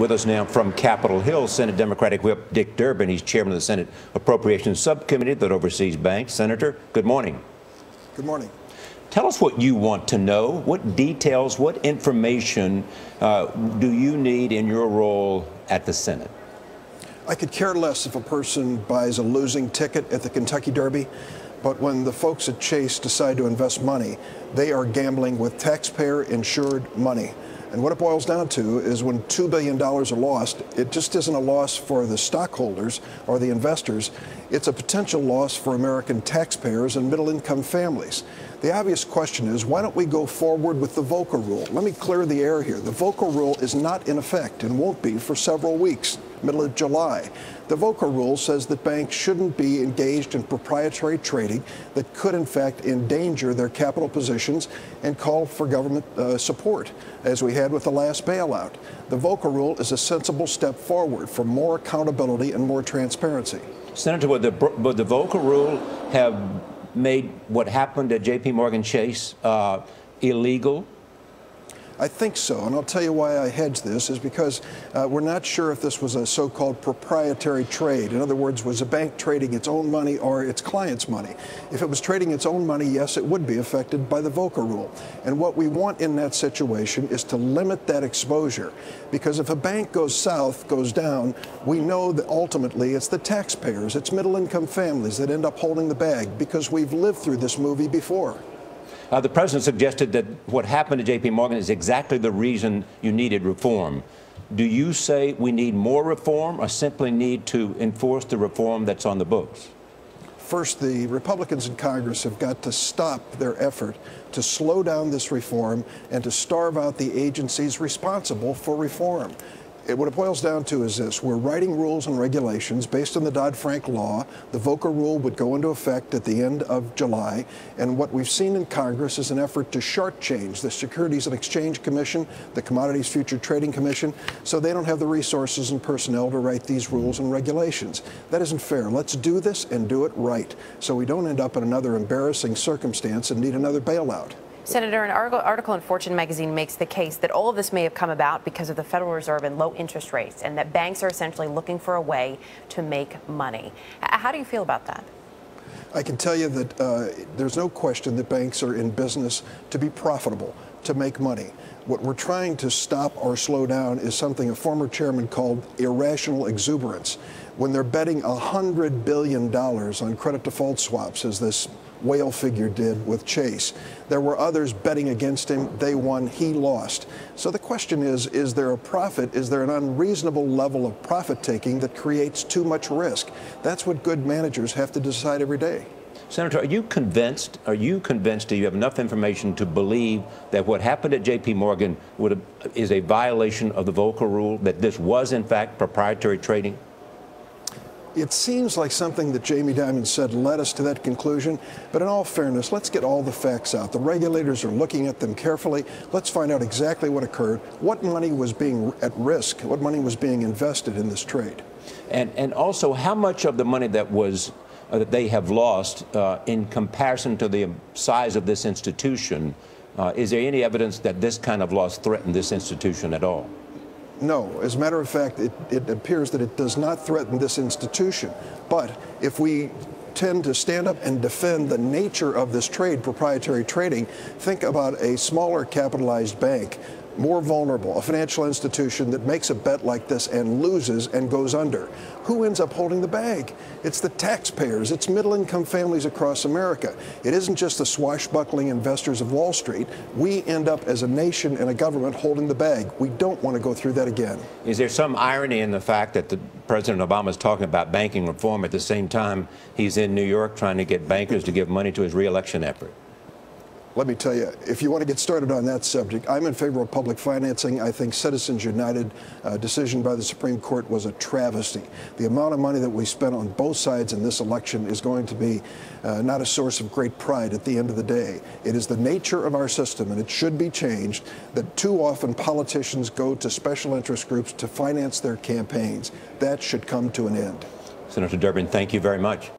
With us now from Capitol Hill, Senate Democratic Whip Dick Durbin. He's chairman of the Senate Appropriations Subcommittee that oversees banks. Senator, good morning. Good morning. Tell us what you want to know. What details, what information uh, do you need in your role at the Senate? I could care less if a person buys a losing ticket at the Kentucky Derby, but when the folks at Chase decide to invest money, they are gambling with taxpayer insured money. And what it boils down to is when $2 billion are lost, it just isn't a loss for the stockholders or the investors. It's a potential loss for American taxpayers and middle income families. The obvious question is why don't we go forward with the Volcker rule? Let me clear the air here. The Volcker rule is not in effect and won't be for several weeks middle of July. The Volcker rule says that banks shouldn't be engaged in proprietary trading that could, in fact, endanger their capital positions and call for government uh, support, as we had with the last bailout. The Volcker rule is a sensible step forward for more accountability and more transparency. Senator, would the, would the Volcker rule have made what happened at J.P. Morgan Chase uh, illegal? I think so, and I'll tell you why I hedge this is because uh, we're not sure if this was a so-called proprietary trade. In other words, was a bank trading its own money or its client's money? If it was trading its own money, yes, it would be affected by the Volcker rule. And what we want in that situation is to limit that exposure, because if a bank goes south, goes down, we know that ultimately it's the taxpayers, it's middle-income families that end up holding the bag because we've lived through this movie before. Uh, the president suggested that what happened to J.P. Morgan is exactly the reason you needed reform. Do you say we need more reform or simply need to enforce the reform that's on the books? First, the Republicans in Congress have got to stop their effort to slow down this reform and to starve out the agencies responsible for reform it, what it boils down to is this. We're writing rules and regulations based on the Dodd-Frank law. The Volcker rule would go into effect at the end of July. And what we've seen in Congress is an effort to shortchange the Securities and Exchange Commission, the Commodities Future Trading Commission, so they don't have the resources and personnel to write these rules and regulations. That isn't fair. Let's do this and do it right so we don't end up in another embarrassing circumstance and need another bailout. Senator, an article in Fortune magazine makes the case that all of this may have come about because of the Federal Reserve and low interest rates, and that banks are essentially looking for a way to make money. How do you feel about that? I can tell you that uh, there's no question that banks are in business to be profitable, to make money. What we're trying to stop or slow down is something a former chairman called irrational exuberance. When they're betting $100 billion on credit default swaps, as this whale figure did with Chase. There were others betting against him. They won, he lost. So the question is is there a profit? Is there an unreasonable level of profit taking that creates too much risk? That's what good managers have to decide every day. Senator, are you convinced? Are you convinced? Do you have enough information to believe that what happened at J.P. Morgan would, is a violation of the Volcker rule? That this was in fact proprietary trading? It seems like something that Jamie Dimon said led us to that conclusion, but in all fairness, let's get all the facts out. The regulators are looking at them carefully. Let's find out exactly what occurred, what money was being at risk, what money was being invested in this trade. And, and also, how much of the money that was uh, that they have lost uh, in comparison to the size of this institution, uh, is there any evidence that this kind of loss threatened this institution at all? No. As a matter of fact, it, it appears that it does not threaten this institution. But if we tend to stand up and defend the nature of this trade, proprietary trading, think about a smaller capitalized bank more vulnerable, a financial institution that makes a bet like this and loses and goes under. Who ends up holding the bag? It's the taxpayers. It's middle income families across America. It isn't just the swashbuckling investors of Wall Street. We end up as a nation and a government holding the bag. We don't want to go through that again. Is there some irony in the fact that the President Obama is talking about banking reform at the same time he's in New York trying to get bankers to give money to his reelection effort? Let me tell you, if you want to get started on that subject, I'm in favor of public financing. I think Citizens United uh, decision by the Supreme Court was a travesty. The amount of money that we spent on both sides in this election is going to be uh, not a source of great pride at the end of the day. It is the nature of our system, and it should be changed, that too often politicians go to special interest groups to finance their campaigns. That should come to an end. Senator Durbin, thank you very much.